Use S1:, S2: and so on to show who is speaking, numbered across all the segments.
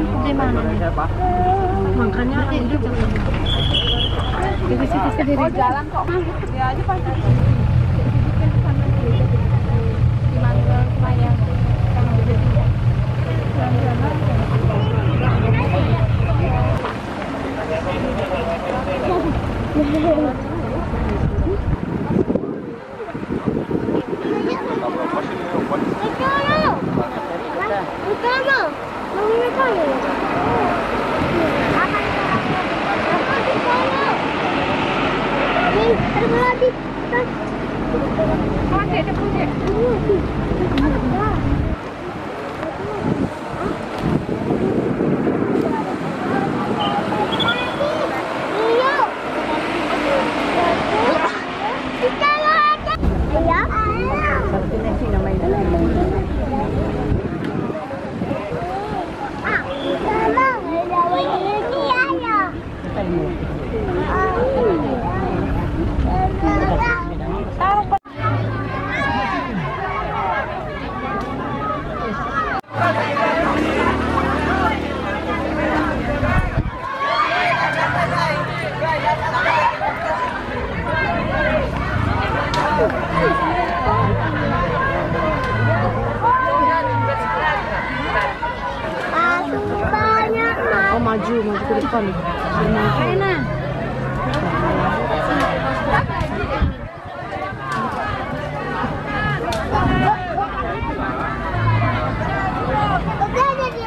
S1: lampu di mana nih? Makanya. Jadi situ sendiri. Oh jalan kok. Dia aja pasti. Utama, 我们来跳一个。哦，好，打开。啊，你跳了。你再来一遍。快，快点，再快点。嗯。好。Depan. Enak. Oke, jadi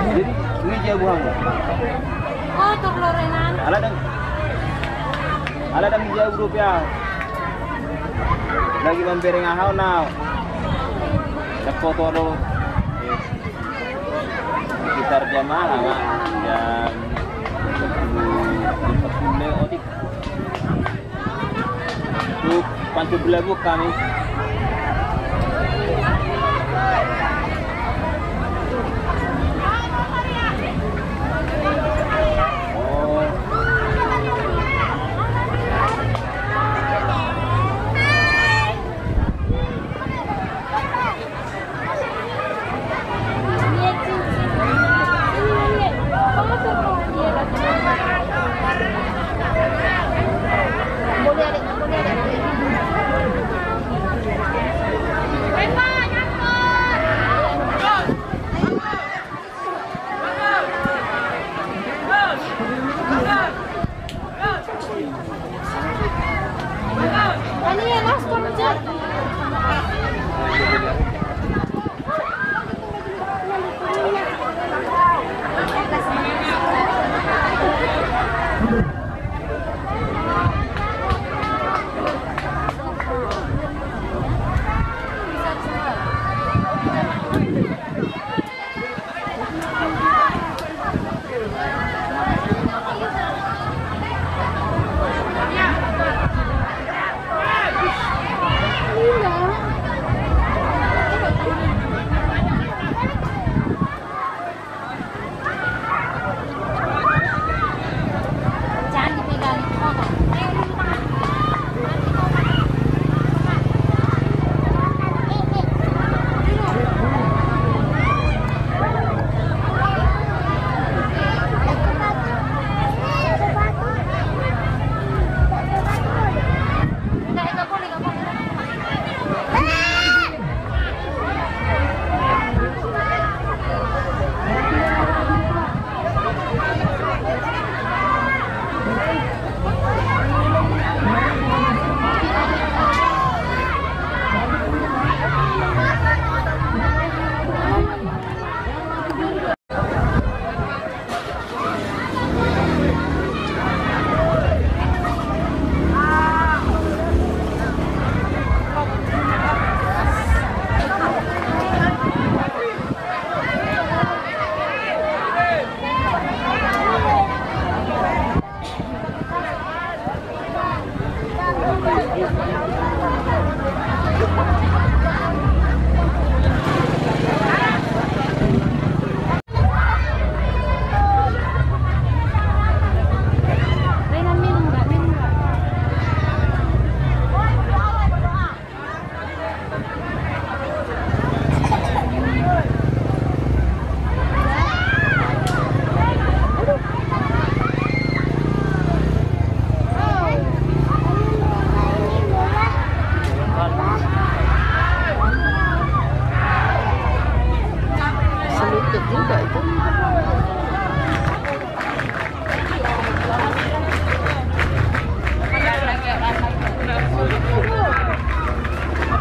S2: Jadi ini dia buang.
S1: Oh, tuh Lorenan.
S2: Ala dang. Ala dang grup ya. Lagi membering ahau now. Ada foto dulu. Yes. Sekitar jam mana, Mak? Jam 40 odik. Untuk pantu belagu kami. 間
S1: に合います deket juga itu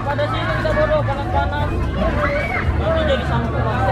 S1: pada sini kita bodoh panas-panas itu jadi sampah